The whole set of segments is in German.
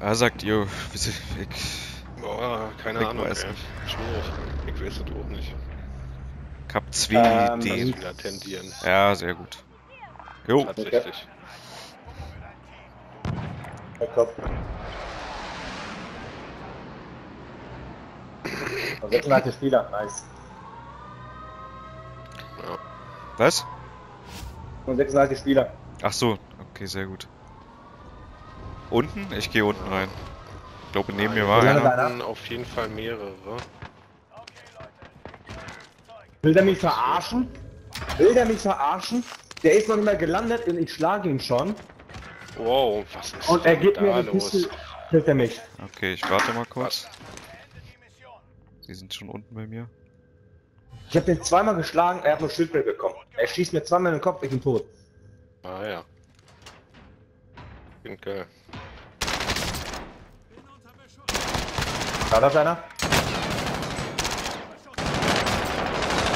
Er sagt, jo, ich, Boah, keine Ich Ahnung, weiß ey. Schwierig. Ich weiß es auch nicht. ich hab zwei Ähm, Also Ideen. tendieren. Ja, sehr gut. Jo, Tatsächlich. Der Kopf. Und 36 Spieler, nice. was? Und 36 Spieler. Ach so, okay, sehr gut. Unten? Ich gehe unten rein. Ich glaube, neben mir war einer. Auf jeden Fall mehrere. Will der mich verarschen? Will der mich verarschen? Der ist noch nicht mal gelandet und ich schlage ihn schon. Wow, was ist Und er gibt da mir eine? Kiste. Hilft er mich. Okay, ich warte mal kurz. Sie sind schon unten bei mir. Ich habe den zweimal geschlagen, er hat nur Schildbild bekommen. Er schießt mir zweimal in den Kopf, ich bin tot. Ah ja. Klingt geil. War das einer?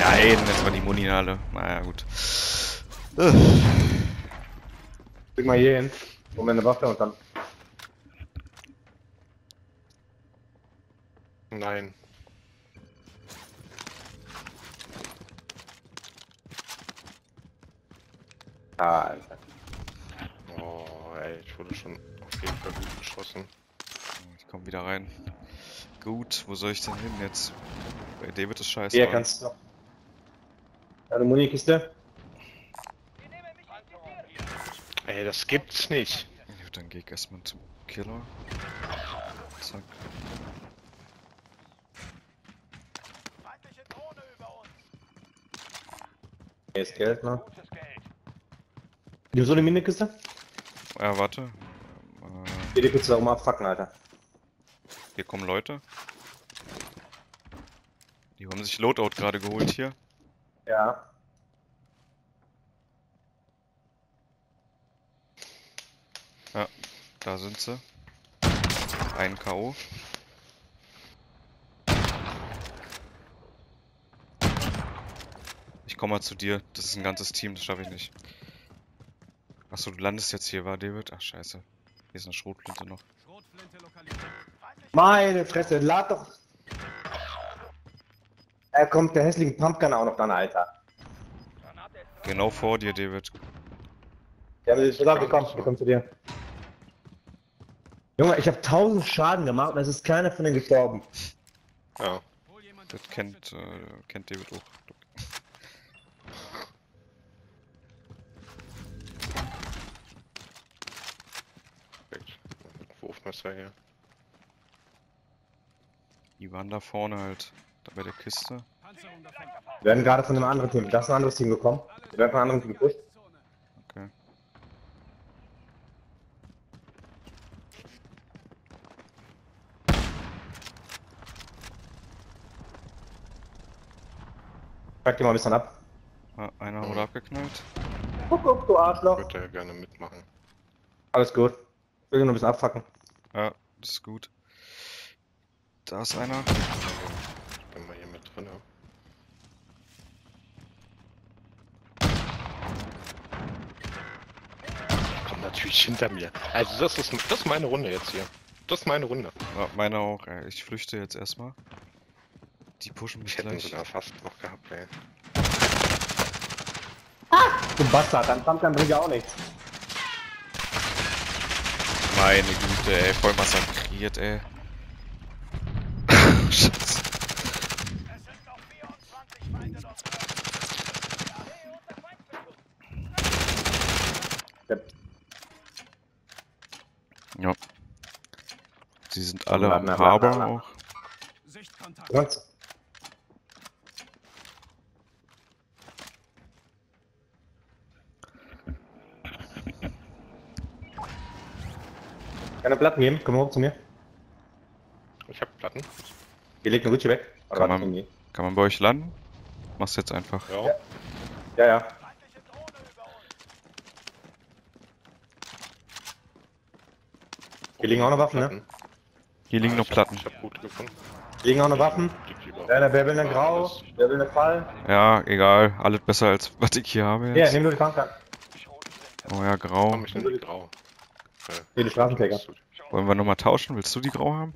Nein, das war die Muninale. Naja, gut. Bring mal hier hin. Hol mir eine Waffe und dann. Nein. Ah, Alter. Oh, ey, ich wurde schon auf jeden Fall gut geschossen. Ich komme wieder rein. Gut, wo soll ich denn hin jetzt? Bei David ist scheiße. Hier oder? kannst du. Eine Munikiste. Ey, das gibt's nicht. Ja, dann geh ich erstmal zum Killer. Zack. Hier ist Geld, ne? Hier so eine Minikiste? Ja, warte. Äh, Hier die Kiste warum abfacken, Alter. Hier kommen Leute. Die haben sich Loadout gerade geholt hier. Ja. Da sind sie. Ein K.O. Ich komme mal zu dir. Das ist ein ganzes Team, das schaffe ich nicht. Achso, du landest jetzt hier, war David? Ach scheiße. Hier ist eine Schrotflinte noch. Meine Fresse, lad doch. Er kommt der hässliche Pumpgun auch noch dann, Alter. Genau vor dir, David. Ja, wir wir kommen, wir kommen zu dir. Junge, ich habe 1000 Schaden gemacht und es ist keiner von denen gestorben. Ja. Das kennt, äh, kennt David auch. Hier. Die waren da vorne halt. Da bei der Kiste. Wir werden gerade von einem anderen Team. Das ist ein anderes Team gekommen. Wir werden von einem anderen Team gepusht. Okay. Pack die mal ein bisschen ab. Ah, einer wurde abgeknallt. Guck, guck, du Arschloch. Würde ja gerne mitmachen. Alles gut. Ich will nur ein bisschen abfacken. Ja, das ist gut. Da ist einer. Ich bin mal hier mit drin. Ja. Kommt natürlich hinter mir. Also das ist, das ist meine Runde jetzt hier. Das ist meine Runde. Ja, meiner auch. Ey. Ich flüchte jetzt erstmal. Die pushen mich Ich hätte ihn gleich. sogar fast noch gehabt, ey. Du Bastard, dein Pumpgun bringt ja auch nichts. Meine Güte, ey. Voll massakriert, ey. Scheiße. Ja. Sie sind alle am Harbor auch. Sonst. Keine Platten geben, komm hoch zu mir. Ich hab Platten. Ihr legt eine Rutsche weg. Kann man-. Kann man bei euch landen? Mach's jetzt einfach. Ja. Ja. Ja, ja. Hier liegen auch noch Waffen, ne? Platten. Hier liegen Ah, noch ich hab- Platten. Ich hab gut gefunden. Hier liegen auch noch Waffen. Wer, wer will einen Grau? Wer will einen Fall? Ja, egal. Alles besser als was ich hier habe jetzt. nimm nur die Pumpgun. Oh ja, grau. Komm, ich nehme die grau. Hier, die Straßenkläger. Wollen wir nochmal tauschen? Willst du die grau haben?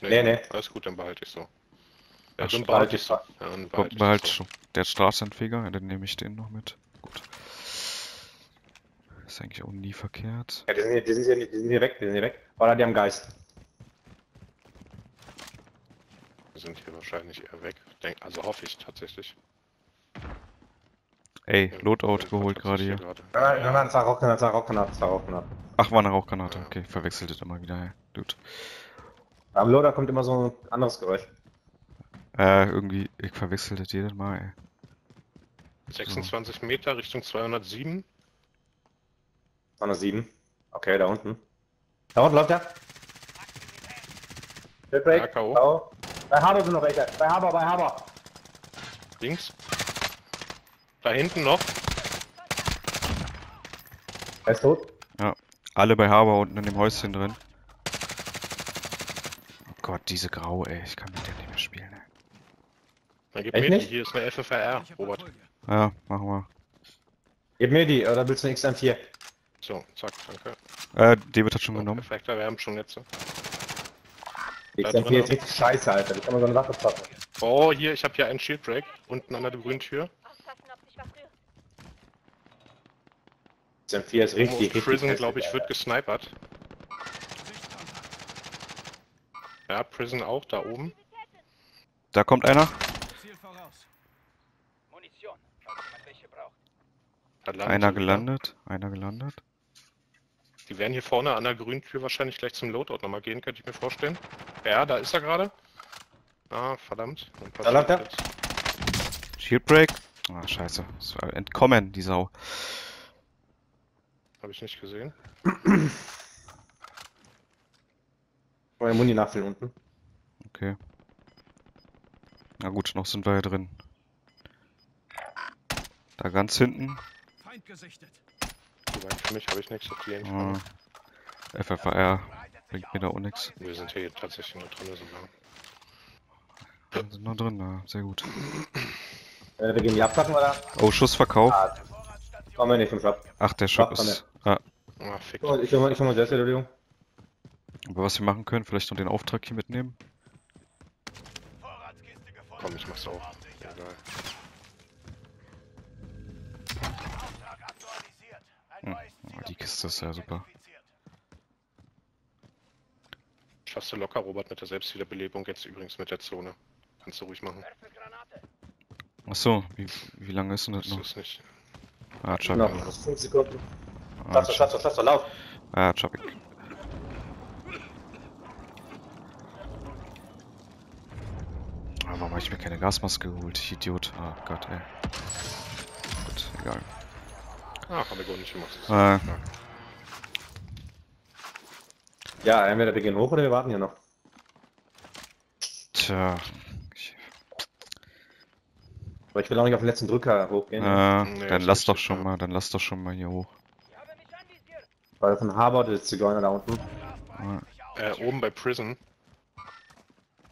Nee, nee. Alles gut, dann behalte ich so. Ja, Ach, dann behalte ich so. Ja, dann Be behalte ich behalt so. schon. Der Straßenfeger, dann nehme ich den noch mit. Gut. Ist eigentlich auch nie verkehrt. Ja, die sind hier, die sind hier, die sind hier weg, die sind hier weg. Oder die haben Geist. Wir sind hier wahrscheinlich eher weg. Denk, also hoffe ich tatsächlich. Ey, Ja, Loadout geholt gerade hier. Nein, nein, nein, zwei Rauchgranaten, zwei Granaten. Ach, war eine Rauchgranate. Okay, verwechselt es immer wieder. Ja. Gut. Am Loader kommt immer so ein anderes Geräusch. Äh, irgendwie, ich verwechsel das jedes Mal, ey. 26 Meter Richtung 207. 207. Okay, da unten. Da unten läuft er. Ja, Break. K.O. K.O. Bei Haber sind noch welche. Bei Haber, bei Haber. Links. Da hinten noch. Er ist tot. Alle bei Haber unten in dem Häuschen drin. Oh Gott, diese Grau, ey. Ich kann mit der nicht mehr spielen, ey. Dann gib Echt mir die. nicht? Hier ist eine FFR, Robert. Ja, machen wir. Gib mir die, oder willst du eine XM4? So, zack, danke. Äh, David hat schon So, genommen. perfekt, wir haben schon jetzt. Die Da XM4 drin. ist richtig scheiße, Alter. Die kann man so eine Waffe zocken. Oh, hier, ich habe hier einen Shield Break. Unten an der grünen Tür. Aufpassen, ob sich was rührt. XM4 ist richtig, richtig Prison, glaube ich, wird gesnipert. Ja, Prison auch, da oben. Da kommt einer. Einer wieder. gelandet. Einer gelandet. Die werden hier vorne an der grünen Tür wahrscheinlich gleich zum Loadout nochmal gehen, könnte ich mir vorstellen. Ja, da ist er gerade. Ah, verdammt. Da läuft er. jetzt. Shieldbreak. Ah, scheiße. Entkommen, die Sau. Hab ich nicht gesehen. Meine Muni nachfüllen unten. Okay. Na gut, noch sind wir ja drin. Da ganz hinten. Feind gesichtet. Für mich habe ich nichts auf jeden Ah. FFR. Bringt mir da auch nix. Wir sind hier tatsächlich nur drin sogar. Wir sind noch drin, na, sehr gut. Äh, wir gehen die abpacken, oder? Oh, Schussverkauf. Ah, wir nicht vom Shop. Ach, der Shop ist. Ah, Ah, fick. Ich hol- Ich hol mal, ich hol mal selbst, Entschuldigung. aber was wir machen können, vielleicht noch den Auftrag hier mitnehmen. Komm, ich mach's auch. Hm. Oh, die Kiste ist ja super. Schaffst du locker, Robert, mit der Selbstwiederbelebung jetzt übrigens mit der Zone. Kannst du ruhig machen. Werfe Granate. Ach so, wie, wie lange ist denn das Das noch? ist nicht. Ah, Noch Chapik. 5 Sekunden. Ah, Schatz, Schatz, Schatz, lauf. Ah, Chapik. Ah, warum habe ich mir keine Gasmaske geholt? Ich Idiot. Ah Gott, ey. Gut, egal. Ah, habe ich auch nicht gemacht. Ah. Ja. Ja, entweder wir gehen hoch oder wir warten hier noch. Tja. Ich, Aber ich will auch nicht auf den letzten Drücker hochgehen. äh, Nee, dann ist lass doch schon mal, dann lass doch schon mal hier hoch. Ich. Weil von Harvard der Zigeuner da unten. Ah, Äh, oben bei Prison.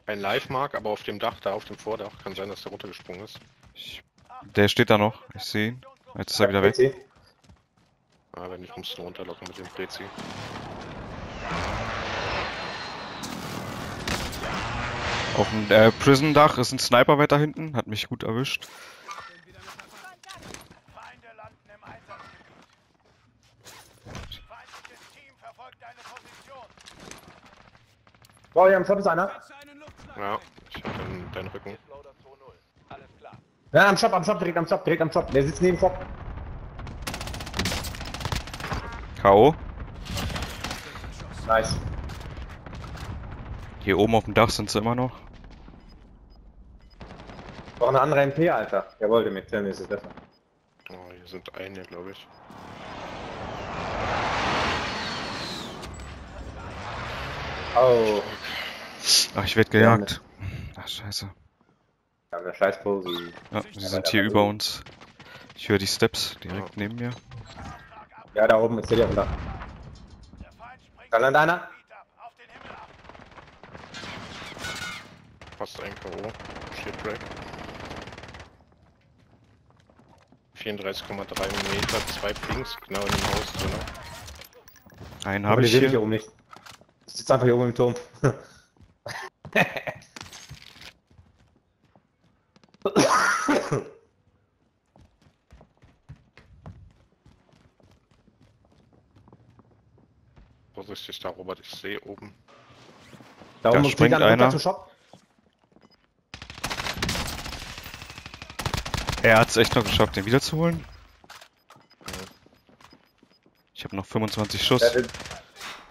Ein Live-Mark, aber auf dem Dach, da auf dem Vordach. Kann sein, dass der runtergesprungen ist. ich, der steht da noch. Ich sehe ihn. Jetzt ist er wieder weg. Ah, wenn nicht, musst du runterlocken mit dem Prezi. Auf dem äh, Prison-Dach ist ein Sniper weiter hinten. Hat mich gut erwischt. Feinde landen im Einsatzgebiet. Feindliches Team verfolgt deine Position. Boah, hier am Shop ist einer. Ja, ich hab deinen, deinen Rücken. Ja, am Shop, am Shop, direkt am Shop, direkt am Shop. Der sitzt neben Shop. K.O. Nice. Hier oben auf dem Dach sind sie immer noch. Noch eine andere MP, Alter. Jawohl, der mit Tim ist es besser. Oh, hier sind einige, glaube ich. Oh, Ach, ich werd gejagt. Ach, scheiße. wir haben eine scheiß Pose. Ja, sie sind hier über uns. Ich höre die Steps direkt neben mir. Ja, da oben ist der da. Da landet einer. Fast ein K.O. Shield Break. 34,3 Meter, zwei Pings, genau in dem Haus drin. Einen habe ich ich hier hier. oben nicht. sitze einfach hier oben im Turm. Vorsichtig da, Robert, ich sehe oben. Da Da oben springt einer runter einer. zum Shop. Er hat es echt noch geschafft, den wiederzuholen. Ich habe noch 25 Schuss.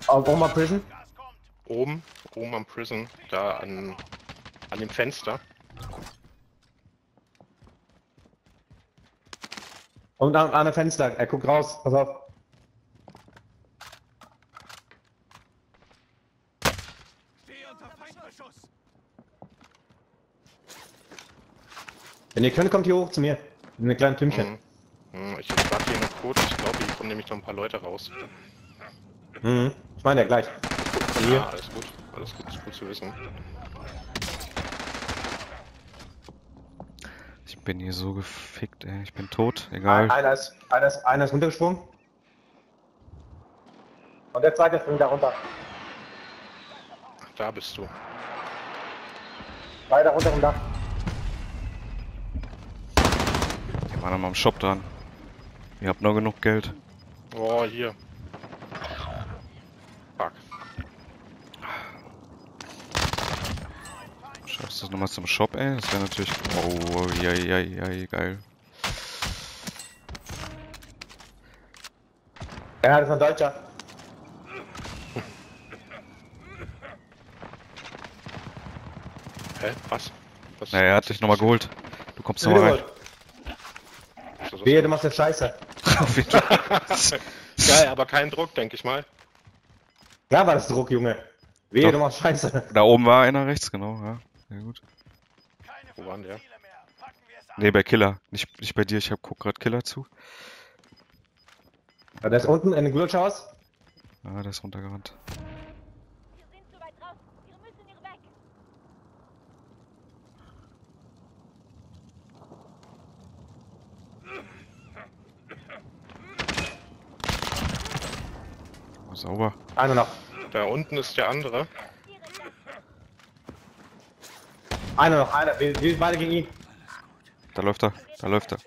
Auch auch mal Prison. Oben, oben am Prison, da an, an dem Fenster. Und an, an der Fenster. Er guckt raus. Pass auf. Wenn ihr könnt, kommt hier hoch zu mir. In eine kleine Türmchen. Hm. Hm, ich warte hier noch kurz. Ich glaube, hier kommen nämlich noch ein paar Leute raus. Mhm. Ich meine ja gleich. Hier. Ja, alles gut. Alles gut, ist gut zu wissen. Ich bin hier so gefickt, ey. Ich bin tot. Egal. einer, ist, einer, ist, einer ist runtergesprungen. Und der zweite springt da runter. Da bist du. Beide runter vom Dach. Die waren noch am Shop dran. Ihr habt noch genug Geld. Oh, hier. Fuck. Schaffst du das nochmal zum Shop, ey? Das wäre natürlich. Oh, ja, ja, ja, geil. Ja, das ist ein Deutscher. Hä? Was? Was? Naja, er hat dich nochmal geholt. Du kommst nochmal rein. Wehe, du machst jetzt Scheiße. Auf jeden Fall. Geil, aber kein Druck, denke ich mal. Ja, war das Druck, Junge. Wehe, Doch. du machst Scheiße. Da oben war einer rechts, genau, ja. Sehr gut. Wo waren der? Nee, bei Killer. Nicht, nicht bei dir, ich hab, guck grad Killer zu. Ja, der ist unten in dem Glutschhaus. Ah, der ist runtergerannt. Wir sind zu weit raus. Wir müssen hier weg. Oh, sauber. Einer noch. Da unten ist der andere. Einer noch, einer. Wir, wir beide gegen ihn. Da läuft er. Da läuft er.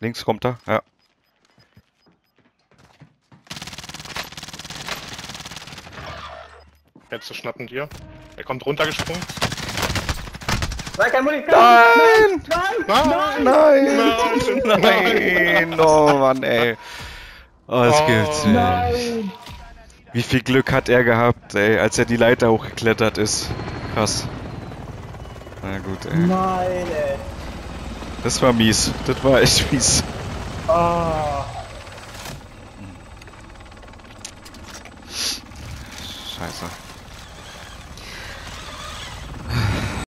Links kommt er. Ja. Jetzt zu schnappen dir. Er kommt runtergesprungen. Nein, kein Muni. Nein! Nein! Nein! Nein! Nein! Oh Mann, ey. Oh, das Oh. gibt's nicht. Nein! Wie viel Glück hat er gehabt, ey, als er die Leiter hochgeklettert ist. Krass. Na gut, ey. Nein, ey. Das war mies. Das war echt mies. Oh. Scheiße.